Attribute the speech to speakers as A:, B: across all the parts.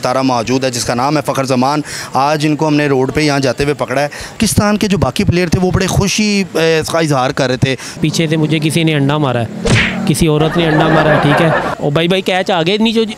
A: तारा मौजूद है, जिसका नाम है फ़खर जमान। आज इनको हमने रोड पर यहाँ जाते हुए पकड़ा है। पाकिस्तान के जो बाकी प्लेयर थे, वो बड़े खुशी इसका इजहार कर रहे थे।
B: पीछे से मुझे किसी ने अंडा मारा है। किसी औरत ने अंडा मारा है, ठीक है। और भाई भाई कैच आ गए नहीं
A: जी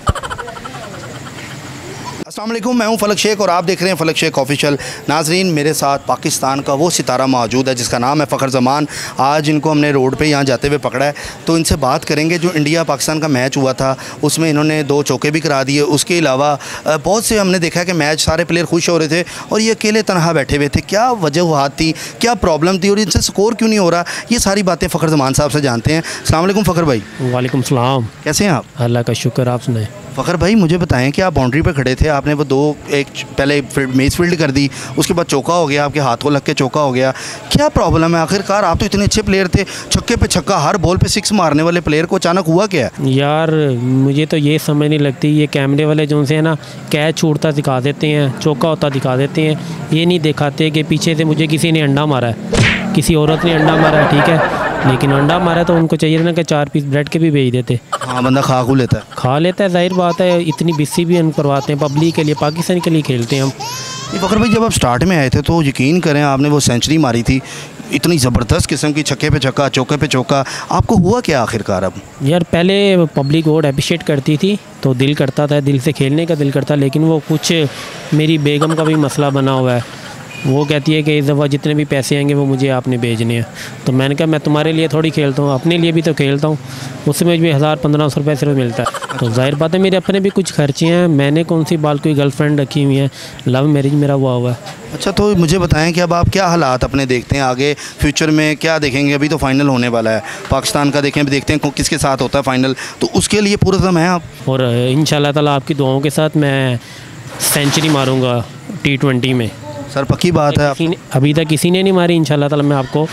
A: वालेकुम मैं हूँ फलक शेख और आप देख रहे हैं फलक शेख ऑफिशियल। नाजरीन मेरे साथ पाकिस्तान का वो सितारा मौजूद है जिसका नाम है फ़खर जमान। आज इनको हमने रोड पे यहाँ जाते हुए पकड़ा है। तो इनसे बात करेंगे जो इंडिया पाकिस्तान का मैच हुआ था उसमें इन्होंने दो चौके भी करा दिए। उसके अलावा बहुत से हमने देखा कि मैच सारे प्लेयर खुश हो रहे थे और ये अकेले तनहा बैठे हुए थे। क्या वजह थी? क्या प्रॉब्लम थी? और इनसे स्कोर क्यों नहीं हो रहा? ये सारी बातें फ़खर जमान साहब से जानते हैं। अल्लाम फ़खर भाई।
B: वालेकुम सलाम।
A: कैसे हैं आप?
B: अल्लाह का शुक्र आप सुनाए।
A: फ़खर भाई, मुझे बताएँ कि आप बाउंड्री पर खड़े थे, आपने वो दो, एक पहले मेज फ़ील्ड कर दी, उसके बाद चौका हो गया, आपके हाथ को लग के चौका हो गया। क्या प्रॉब्लम है? आखिरकार आप तो इतने अच्छे प्लेयर थे, छक्के पे छक्का, हर बॉल पे सिक्स मारने वाले प्लेयर को अचानक हुआ क्या?
B: यार, मुझे तो ये समझ नहीं लगती, ये कैमरे वाले जो से है ना, कैच छूटता दिखा देते हैं, चौका होता दिखा देते हैं। ये नहीं दिखाते कि पीछे से मुझे किसी ने अंडा मारा है, किसी औरत ने अंडा मारा है, ठीक है? लेकिन अंडा मारा तो उनको चाहिए ना कि चार पीस ब्रेड के भी भेज देते।
A: हाँ बंदा खा खू लेता है।
B: खा लेता है ज़ाहिर बात है इतनी बिस्सी भी हम करवाते हैं पब्लिक के लिए पाकिस्तान के लिए खेलते हैं हम।
A: फ़खर भाई जब आप स्टार्ट में आए थे तो यकीन करें आपने वो सेंचुरी मारी थी इतनी ज़बरदस्त किस्म की छक्के पे छक्का चौके पे चौका आपको हुआ क्या आखिरकार अब?
B: यार पहले पब्लिक बहुत अप्रिशिएट करती थी तो दिल करता था दिल से खेलने का दिल करता लेकिन वो कुछ मेरी बेगम का भी मसला बना हुआ है। वो कहती है कि इस दफ़ा जितने भी पैसे आएँगे वो मुझे आपने भेजने हैं। तो मैंने कहा मैं तुम्हारे लिए थोड़ी खेलता हूँ अपने लिए भी तो खेलता हूँ। उसमें भी हज़ार पंद्रह सौ रुपये सिर्फ़ मिलता है। तो ज़ाहिर बात है मेरे अपने भी कुछ खर्चे हैं। मैंने कौन सी बाल कोई गर्लफ्रेंड रखी हुई है? लव मैरिज मेरा हुआ हुआ है।
A: अच्छा तो मुझे बताएँ कि अब आप क्या हालात अपने देखते हैं? आगे फ्यूचर में क्या देखेंगे? अभी तो फाइनल होने वाला है। पाकिस्तान का देखें अभी देखते हैं किसके साथ होता है फाइनल। तो उसके लिए पूरा दम है आप?
B: और इन ताला आपकी दुआओं के साथ मैं सेंचुरी मारूँगा टी ट्वेंटी में।
A: सर पक्की बात है
B: किसी ने अभी तक किसी ने नहीं मारी इन ताला मैं आपको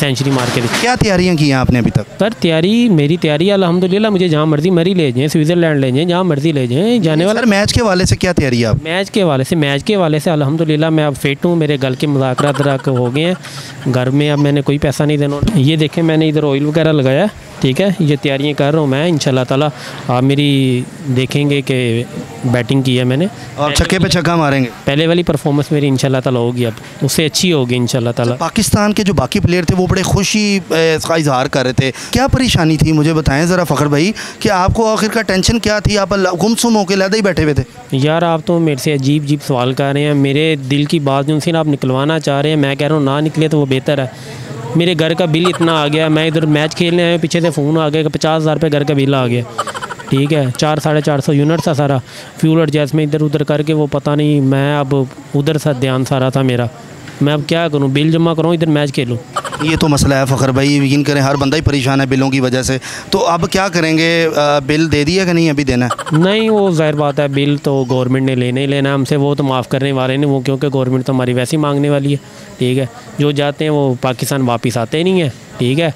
B: सेंचुरी मार के दी
A: क्या तैयारियाँ की हैं आपने अभी तक?
B: सर तैयारी मेरी तैयारी अल्हम्दुलिल्लाह मुझे जहाँ मर्ज़ी मरी ले जाएँ स्विट्ज़रलैंड ले जाएँ जहाँ मर्ज़ी ले जाएँ जाने वाला
A: सर मैच के वाले से क्या तैयारी है आप?
B: मैच के वाले से मैच के वाले से अल्हम्दुलिल्लाह मैं अब फिट हूँ मेरे गल के मुजाकरा हो गए हैं। घर में अब मैंने कोई पैसा नहीं देना। ये देखें मैंने इधर ऑयल वगैरह लगाया। है, ठीक है ये तैयारियाँ कर रहा हूँ मैं इन ताला। आप मेरी देखेंगे कि बैटिंग की है मैंने।
A: और छक्के पे छक्का मारेंगे।
B: पहले वाली परफॉर्मेंस मेरी इन ताला होगी अब। उससे अच्छी होगी इन ताला।
A: पाकिस्तान के जो बाकी प्लेयर थे वो बड़े खुशी इसका इजहार कर रहे थे। क्या परेशानी थी मुझे बताएँ ज़रा फ़खर भाई कि आपको आखिर का टेंशन क्या थी? आप गुमसुम होकर लदा ही बैठे हुए थे।
B: यार आप तो मेरे से अजीब अजीब सवाल कर रहे हैं। मेरे दिल की बात जो उनसे आप निकलवाना चाह रहे हैं मैं कह रहा हूँ ना निकले तो वो बेहतर है। मेरे घर का बिल इतना आ गया मैं इधर मैच खेलने आया पीछे से फ़ोन आ गया कि पचास हज़ार रुपये घर का बिल आ गया। ठीक है चार साढ़े चार सौ यूनिट था सारा। फ्यूल एडजस्टमेंट इधर उधर करके वो पता नहीं मैं अब उधर सा ध्यान सारा था मेरा। मैं अब क्या करूँ बिल जमा करूँ इधर मैच खेलूँ?
A: ये तो मसला है फ़खर भाई यकीन करें हर बंदा ही परेशान है बिलों की वजह से। तो अब क्या करेंगे अ, बिल दे दिया कि नहीं अभी देना?
B: नहीं वो ज़ाहिर बात है बिल तो गवर्नमेंट ने लेने ही लेना हमसे वो तो माफ़ करने वाले नहीं वो क्योंकि गवर्नमेंट तो हमारी वैसे ही मांगने वाली है। ठीक है। जो जाते हैं वो पाकिस्तान वापस आते नहीं हैं, ठीक है।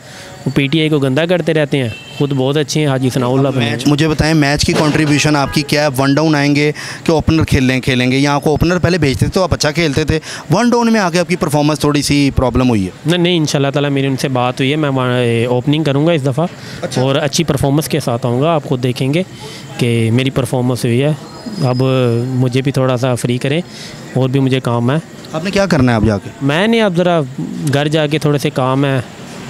B: वो पीटीआई को गंदा करते रहते हैं। खुद बहुत अच्छे हैं। हाजी सनाउल्ला
A: मैच मुझे बताएँ मैच की कंट्रीब्यूशन आपकी क्या है? वन डाउन आएँगे कि ओपनर खेलने खेलेंगे? यहाँ को ओपनर पहले भेजते थे तो आप अच्छा खेलते थे? वन डाउन में आके आपकी परफॉर्मेंस थोड़ी सी प्रॉब्लम हुई है।
B: नहीं नहीं इंशाल्लाह ताला मेरी उनसे बात हुई है। मैं ओपनिंग करूँगा इस दफ़ा और अच्छी परफॉर्मेंस के साथ आऊँगा। आप खुद देखेंगे कि मेरी परफॉर्मेंस हुई है। अब मुझे भी थोड़ा सा फ्री करें और भी मुझे काम है।
A: आपने क्या करना है अब जाके?
B: मैंने अब ज़रा घर जाके थोड़े से काम है।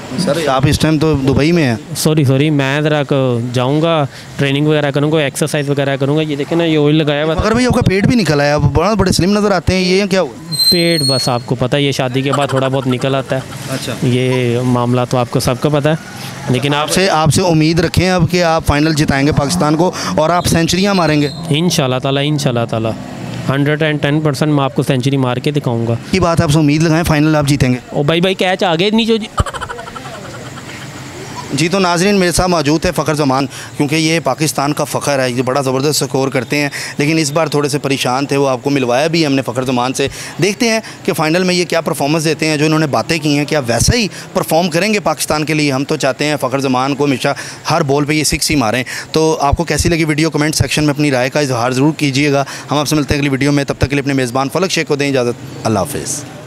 A: सर आप इस टाइम तो दुबई में हैं।
B: सॉरी सॉरी मैं ज़रा जाऊँगा ट्रेनिंग वगैरह करूँगा एक्सरसाइज वगैरह करूँगा। ये देखें ना ये ऑयल लगाया हुआ
A: अगर भाई आपका पेट भी निकल आया बड़ा बड़े स्लिम नज़र आते हैं ये क्या हुआ?
B: पेट बस आपको पता है ये शादी के बाद थोड़ा बहुत निकल आता है।
A: अच्छा।
B: ये मामला तो आपको सबको पता है। लेकिन
A: आपसे आपसे उम्मीद रखें अब कि आप फाइनल जिताएँगे पाकिस्तान को और आप सेंचुरियाँ मारेंगे।
B: इन ताला इन ताला। हंड्रेड एंड टेन परसेंट मैं आपको सेंचुरी मार के दिखाऊँगा।
A: की बात आपसे उम्मीद लगाएँ फाइनल आप जीतेंगे।
B: ओ भाई भाई कैच आगे नीचे जी
A: जी तो नाजरीन, मेरे साथ मौजूद है फ़खर जमान, क्योंकि ये पाकिस्तान का फ़खर है, ये बड़ा ज़बरदस्त स्कोर करते हैं। लेकिन इस बार थोड़े से परेशान थे, वो आपको मिलवाया भी हमने फ़खर जमान से। देखते हैं कि फ़ाइनल में ये क्या परफॉर्मेंस देते हैं, जो इन्होंने बातें की हैं, क्या वैसा ही परफॉर्म करेंगे पाकिस्तान के लिए, हम तो चाहते हैं फ़खर जमान को हमेशा हर बॉल पर ये सिक्स ही मारें। तो आपको कैसी लगी वीडियो कमेंट सेक्शन में अपनी राय का इजहार ज़रूर कीजिएगा। हम आपसे मिलते हैं अगली वीडियो में, तब तक के लिए अपने मेज़बान फ़लक शेख को दें इजाज़त। अल्लाह हाफिज़।